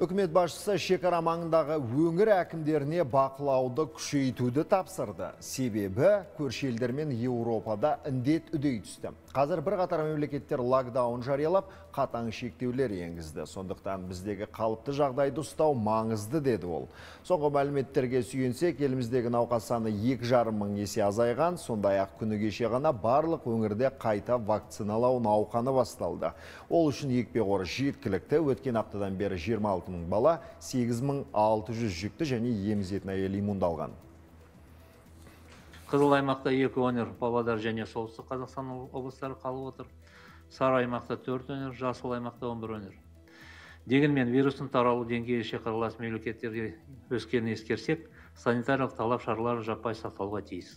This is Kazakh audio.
Үкімет басшысы шекара маңындағы өңір әкімдеріне бақылауды күшейтуді тапсырды. Себебі көрші елдермен Еуропада індет үдей түсті. Қазір бір қатар мемлекеттер локдаун жариялап, қатаң шектеулер енгізді. Сондықтан біздегі қалыпты жағдайды ұстау маңызды деді ол. Соңғы мәліметтерге сүйенсек, еліміздегі науқас саны 2,5 мың есе азайған, сондай-ақ күні кеше ғана барлық өңірде қайта вакциналау науқаны басталды. Ол үшін екпе қоры жеткілікті. Өткен аптадан бері 26 мың бала 8600 жүкті және емізетін әйел иммундалған. қызыл аймақта екі өңір павлодар және солтүстік қазақстан облыстары қалып отыр. Сары аймақта төрт өңір жасыл аймақта он бір өңір дегенмен вирустың таралу деңгейі шекаралас мемлекеттерде өскенін ескерсек санитариялық талап шаралары жаппай сақталуға тиіс.